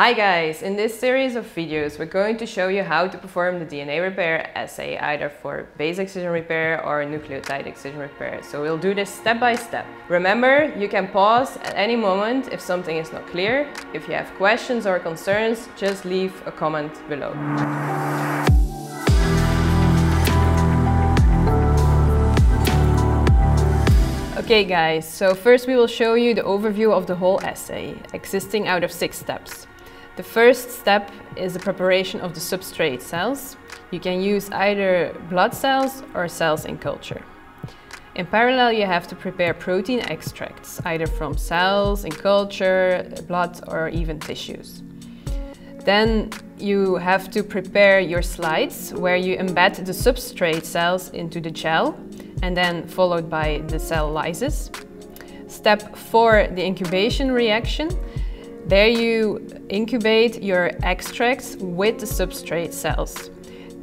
Hi guys! In this series of videos we're going to show you how to perform the DNA repair assay either for base excision repair or nucleotide excision repair. So we'll do this step by step. Remember, you can pause at any moment if something is not clear. If you have questions or concerns, just leave a comment below. Okay guys, so first we will show you the overview of the whole assay, existing out of six steps. The first step is the preparation of the substrate cells. You can use either blood cells or cells in culture. In parallel, you have to prepare protein extracts, either from cells in culture, blood, or even tissues. Then you have to prepare your slides, where you embed the substrate cells into the gel, and then followed by the cell lysis. Step four, the incubation reaction. There you incubate your extracts with the substrate cells.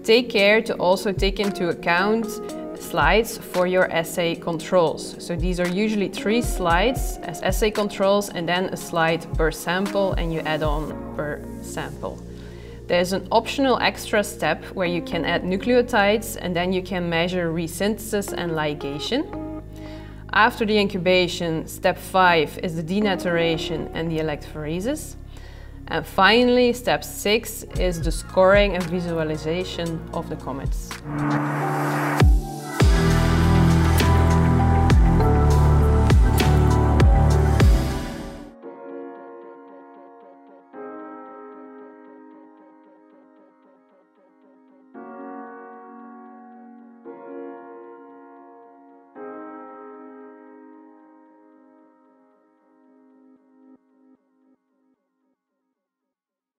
Take care to also take into account slides for your assay controls. So these are usually three slides as assay controls and then a slide per sample and you add on per sample. There's an optional extra step where you can add nucleotides and then you can measure resynthesis and ligation. After the incubation, step five is the denaturation and the electrophoresis. And finally, step six is the scoring and visualization of the comets.